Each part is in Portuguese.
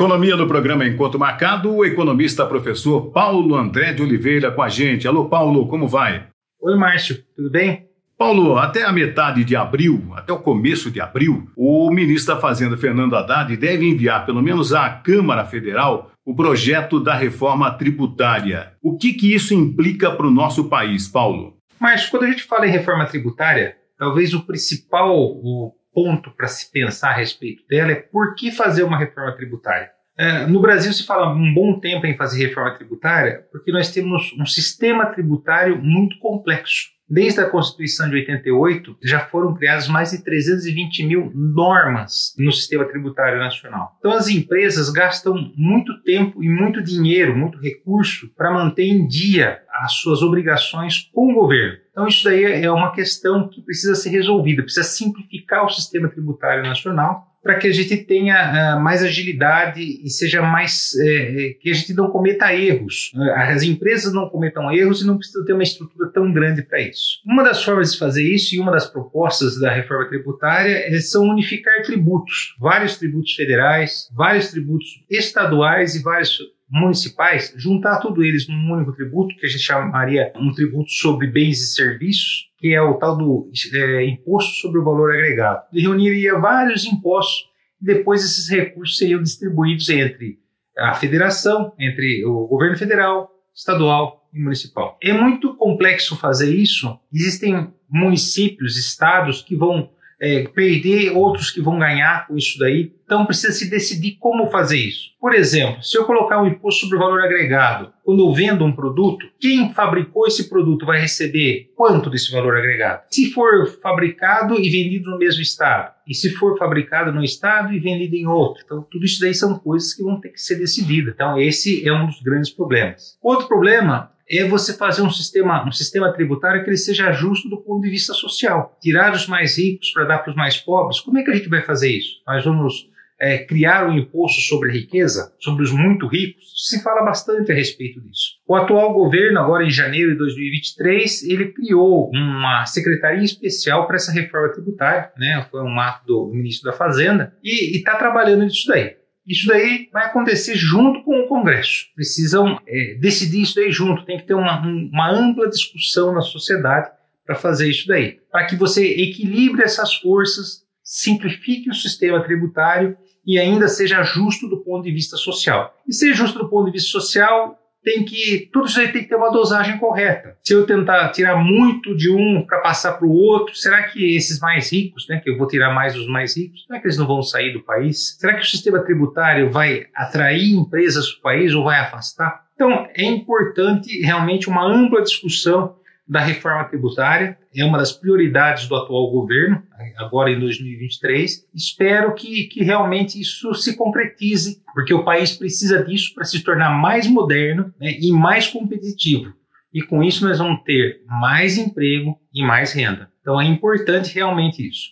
Economia no programa Encontro Marcado, o economista professor Paulo André de Oliveira com a gente. Alô, Paulo, como vai? Oi, Márcio, tudo bem? Paulo, até a metade de abril, até o começo de abril, o ministro da Fazenda, Fernando Haddad, deve enviar, pelo menos à Câmara Federal, o projeto da reforma tributária. O que, que isso implica para o nosso país, Paulo? Márcio, quando a gente fala em reforma tributária, talvez o principal o ponto para se pensar a respeito dela é por que fazer uma reforma tributária. É, no Brasil se fala um bom tempo em fazer reforma tributária porque nós temos um sistema tributário muito complexo. Desde a Constituição de 88, já foram criadas mais de 320 mil normas no sistema tributário nacional. Então, as empresas gastam muito tempo e muito dinheiro, muito recurso para manter em dia as suas obrigações com o governo. Então, isso daí é uma questão que precisa ser resolvida, precisa simplificar o sistema tributário nacional para que a gente tenha uh, mais agilidade e seja mais uh, que a gente não cometa erros, uh, as empresas não cometam erros e não precisa ter uma estrutura tão grande para isso. Uma das formas de fazer isso e uma das propostas da reforma tributária é, são unificar tributos, vários tributos federais, vários tributos estaduais e vários municipais, juntar tudo eles num único tributo, que a gente chamaria um tributo sobre bens e serviços, que é o tal do é, imposto sobre o valor agregado. Ele reuniria vários impostos e depois esses recursos seriam distribuídos entre a federação, entre o governo federal, estadual e municipal. É muito complexo fazer isso. Existem municípios, estados que vão é, perder, outros que vão ganhar com isso daí. Então precisa se decidir como fazer isso. Por exemplo, se eu colocar um imposto sobre o valor agregado, quando eu vendo um produto, quem fabricou esse produto vai receber quanto desse valor agregado? Se for fabricado e vendido no mesmo estado, e se for fabricado no estado e vendido em outro. Então tudo isso daí são coisas que vão ter que ser decididas. Então esse é um dos grandes problemas. Outro problema é você fazer um sistema, um sistema tributário que ele seja justo do ponto de vista social. Tirar os mais ricos para dar para os mais pobres. Como é que a gente vai fazer isso? Nós vamos é, criar um imposto sobre a riqueza, sobre os muito ricos? Se fala bastante a respeito disso. O atual governo, agora em janeiro de 2023, ele criou uma secretaria especial para essa reforma tributária, né? Foi um ato do ministro da Fazenda e está trabalhando nisso daí. Isso daí vai acontecer junto com o Congresso. Precisam é, decidir isso daí junto. Tem que ter uma, uma ampla discussão na sociedade para fazer isso daí. Para que você equilibre essas forças, simplifique o sistema tributário e ainda seja justo do ponto de vista social. E ser justo do ponto de vista social tem que tudo isso aí tem que ter uma dosagem correta. Se eu tentar tirar muito de um para passar para o outro, será que esses mais ricos, né, que eu vou tirar mais os mais ricos, será que eles não vão sair do país? Será que o sistema tributário vai atrair empresas para o país ou vai afastar? Então é importante realmente uma ampla discussão da reforma tributária, é uma das prioridades do atual governo, agora em 2023. Espero que, que realmente isso se concretize, porque o país precisa disso para se tornar mais moderno né, e mais competitivo. E com isso nós vamos ter mais emprego e mais renda. Então é importante realmente isso.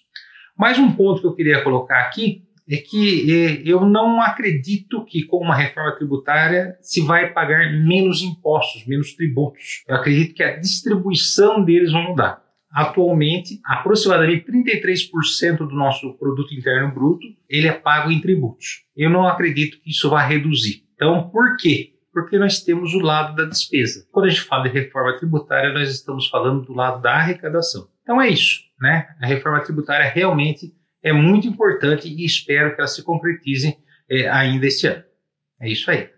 Mais um ponto que eu queria colocar aqui é que é, eu não acredito que com uma reforma tributária se vai pagar menos impostos, menos tributos. Eu acredito que a distribuição deles vai mudar. Atualmente, aproximadamente 33% do nosso produto interno bruto ele é pago em tributos. Eu não acredito que isso vai reduzir. Então, por quê? Porque nós temos o lado da despesa. Quando a gente fala de reforma tributária, nós estamos falando do lado da arrecadação. Então é isso, né? A reforma tributária realmente é muito importante e espero que ela se concretize é, ainda este ano. É isso aí.